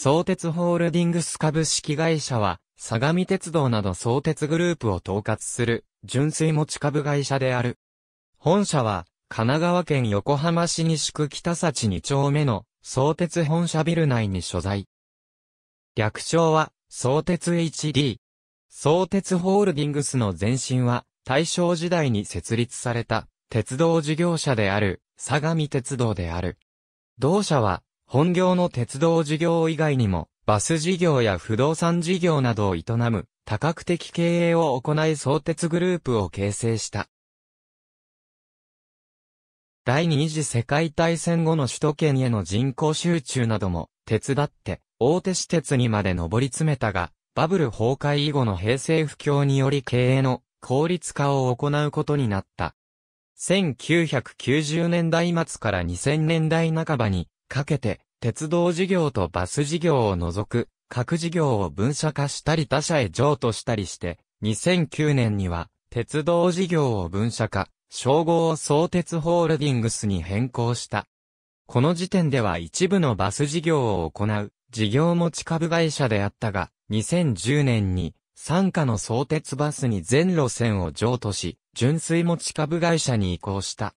相鉄ホールディングス株式会社は、相模鉄道など相鉄グループを統括する、純粋持ち株会社である。本社は、神奈川県横浜市西区北幸2丁目の相鉄本社ビル内に所在。略称は、相鉄 HD。相鉄ホールディングスの前身は、大正時代に設立された、鉄道事業者である、相模鉄道である。同社は、本業の鉄道事業以外にも、バス事業や不動産事業などを営む、多角的経営を行い相鉄グループを形成した。第二次世界大戦後の首都圏への人口集中なども手伝って大手私鉄にまで上り詰めたが、バブル崩壊以後の平成不況により経営の効率化を行うことになった。1990年代末から2000年代半ばにかけて、鉄道事業とバス事業を除く、各事業を分社化したり他社へ譲渡したりして、2009年には、鉄道事業を分社化、称号を相鉄ホールディングスに変更した。この時点では一部のバス事業を行う、事業持ち株会社であったが、2010年に、参加の相鉄バスに全路線を譲渡し、純粋持ち株会社に移行した。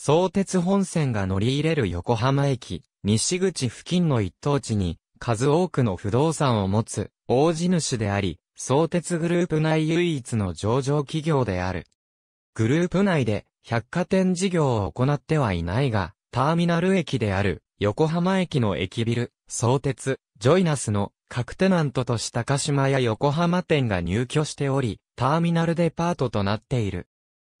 相鉄本線が乗り入れる横浜駅、西口付近の一等地に、数多くの不動産を持つ、大地主であり、相鉄グループ内唯一の上場企業である。グループ内で、百貨店事業を行ってはいないが、ターミナル駅である、横浜駅の駅ビル、相鉄、ジョイナスの、各テナントとした鹿島や横浜店が入居しており、ターミナルデパートとなっている。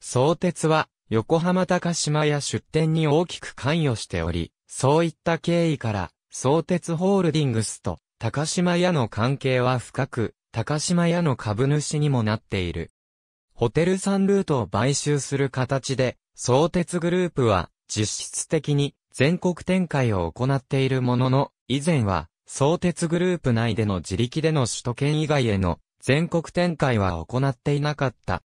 相鉄は、横浜高島や出店に大きく関与しており、そういった経緯から、相鉄ホールディングスと高島屋の関係は深く、高島屋の株主にもなっている。ホテルサンルートを買収する形で、相鉄グループは実質的に全国展開を行っているものの、以前は相鉄グループ内での自力での首都圏以外への全国展開は行っていなかった。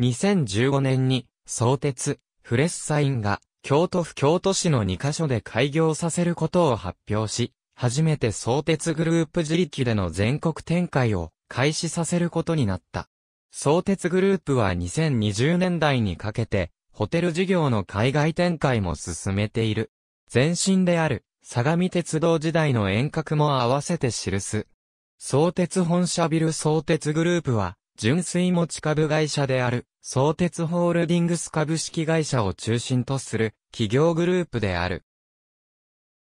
2015年に相鉄、フレッサインが、京都府京都市の2カ所で開業させることを発表し、初めて相鉄グループ自力での全国展開を開始させることになった。相鉄グループは2020年代にかけて、ホテル事業の海外展開も進めている。前身である、相模鉄道時代の遠隔も合わせて記す。相鉄本社ビル相鉄グループは、純粋持ち株会社である、相鉄ホールディングス株式会社を中心とする企業グループである。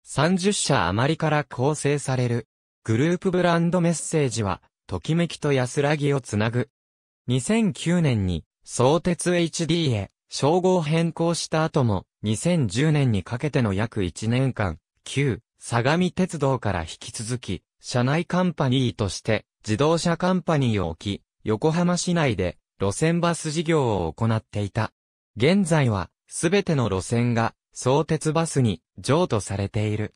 30社余りから構成されるグループブランドメッセージは、ときめきと安らぎをつなぐ。2009年に相鉄 HD へ称号変更した後も2010年にかけての約1年間、旧相模鉄道から引き続き、社内カンパニーとして自動車カンパニーを置き、横浜市内で路線バス事業を行っていた。現在は、すべての路線が、相鉄バスに譲渡されている。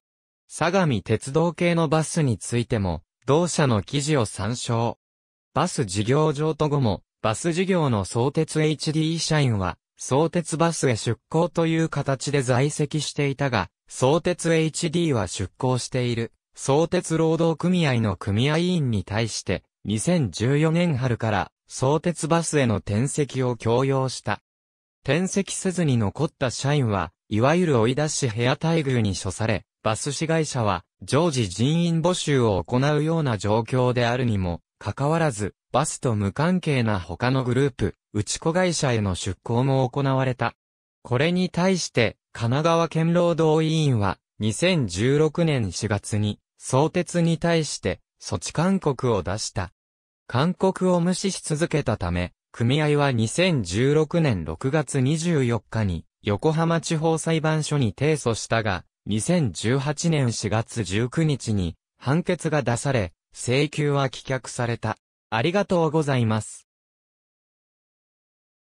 相模鉄道系のバスについても、同社の記事を参照。バス事業譲渡後も、バス事業の相鉄 HD 社員は、相鉄バスへ出向という形で在籍していたが、相鉄 HD は出向している、相鉄労働組合の組合員に対して、2014年春から相鉄バスへの転籍を強要した。転籍せずに残った社員は、いわゆる追い出し部屋待遇に処され、バス市会社は常時人員募集を行うような状況であるにも、かかわらず、バスと無関係な他のグループ、内子会社への出向も行われた。これに対して、神奈川県労働委員は、2016年4月に、相鉄に対して、措置勧告を出した。勧告を無視し続けたため、組合は2016年6月24日に横浜地方裁判所に提訴したが、2018年4月19日に判決が出され、請求は棄却された。ありがとうございます。